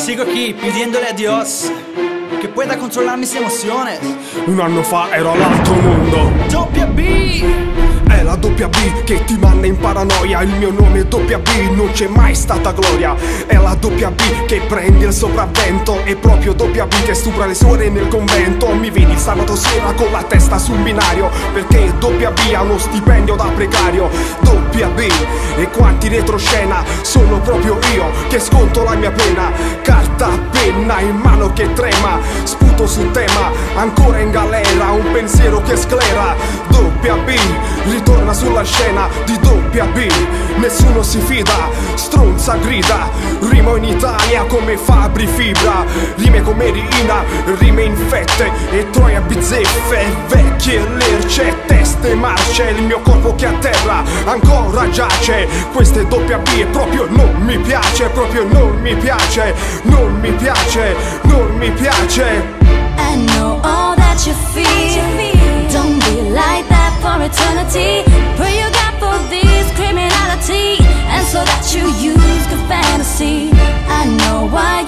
Sigo aquí pidiéndole a Dios que pueda controlar mis emociones. Un anno fa ero all'altro mondo. Doppia B! È la doppia B che ti manda in paranoia. Il mio nome è doppia B, non c'è mai stata gloria. È la doppia B che prende il sopravvento. È proprio doppia B che stupra le suore nel convento. Mi vedi sabato sera con la testa sul binario. Perché doppia B ha uno stipendio da precario. Doppia B e quanti retroscena sono proprio io che sconto la mia pena. Carta, penna in mano che trema. Sputo sul tema, ancora in galera. Un pensiero che sclera. Doppia B ritorna sulla scena di doppia B Nessuno si fida, stronza grida Rimo in Italia come Fabri Fibra Rime come Rina, rime infette E troia bizzeffe, vecchie lerce Teste marce, il mio corpo che a terra ancora giace Questa è doppia B proprio non mi piace Proprio non mi piace, non mi piace, non mi piace I know all that you feel. Don't be like that for eternity. Pray you God for this criminality, and so that you use good fantasy. I know why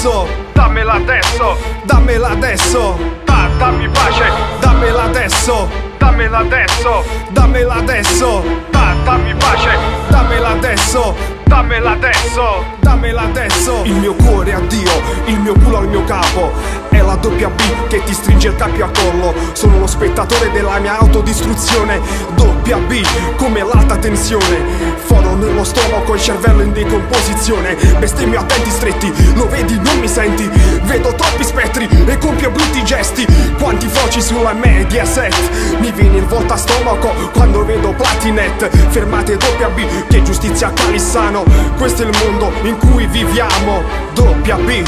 adesso, dammela adesso, dammela adesso. Ah, dammi pace, dammela adesso, dammela adesso, dammela adesso. Ah, dammi pace, dammela adesso, dammela adesso, dammela adesso. Il mio cuore a Dio, il mio culo al mio capo. È la doppia B che ti stringe il cappio a collo. Sono lo spettatore della mia autodistruzione. Doppia B come l'alta tensione. Nello stomaco, il cervello in decomposizione. Bestemmio a denti stretti, lo vedi, non mi senti. Vedo troppi spettri e compio brutti gesti. Quanti foci sulla Mediaset. Mi viene il volta stomaco quando vedo Platinet. Fermate doppia B, che giustizia Calissano. Questo è il mondo in cui viviamo. Doppia B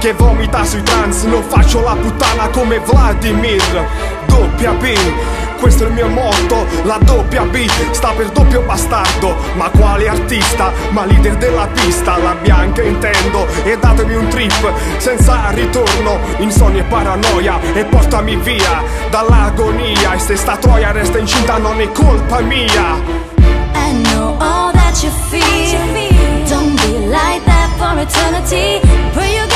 che vomita sui trans. Non faccio la puttana come Vladimir. Doppia B. Questo è il mio motto, la doppia B sta per doppio bastardo Ma quale artista, ma leader della pista La bianca intendo e datemi un trip senza ritorno Insonnia e paranoia e portami via dall'agonia E se sta troia resta incinta non è colpa mia I know all that you feel. Don't be like that for eternity. Pray you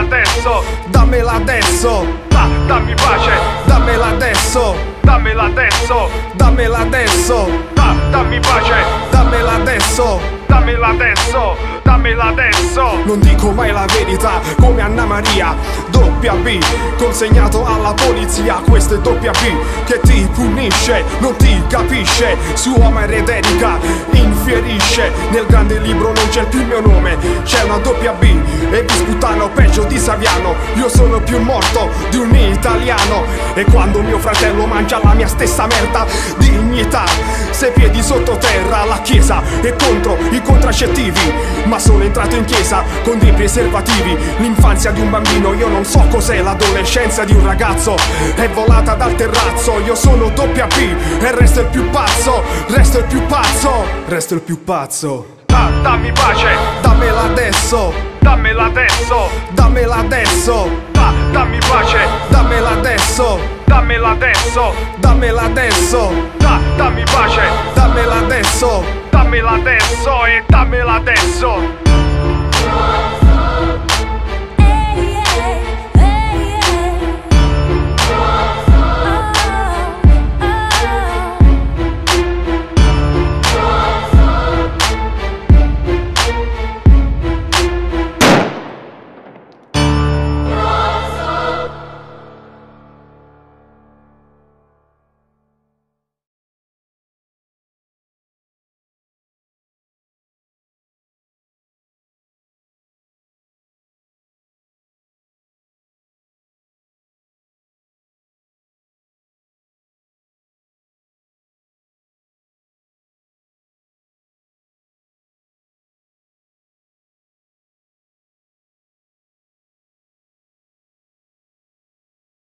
adesso, dammela adesso. Ah, dammi pace, dammela adesso, dammela adesso, dammela adesso. Ah, dammi pace, dammela adesso, dammela adesso, dammela adesso. Non dico mai la verità come Anna Maria, doppia B, consegnato alla polizia. Questa è doppia B che ti punisce, non ti capisce. Sua madre dedica, infierisce. Nel grande libro non c'è più il mio nome, c'è una doppia B e vi sputano peggio di Saviano. Io sono più morto di un italiano. E quando mio fratello mangia la mia stessa merda, dignità. Se piedi sottoterra, la chiesa è contro i contraccettivi. Ma sono entrato in chiesa con dei preservativi. L'infanzia di un bambino, io non so cos'è l'adolescenza di un ragazzo. È volata dal terrazzo, io sono doppia B e resto il più pazzo, resto il più pazzo, resto il più pazzo. Ah, dammi pace, dammela adesso, dammela adesso, dammela adesso. Ah, dammi pace, dammela adesso, dammela adesso, dammela adesso. Ah, dammi pace, dammela adesso, dammela adesso e dammela adesso.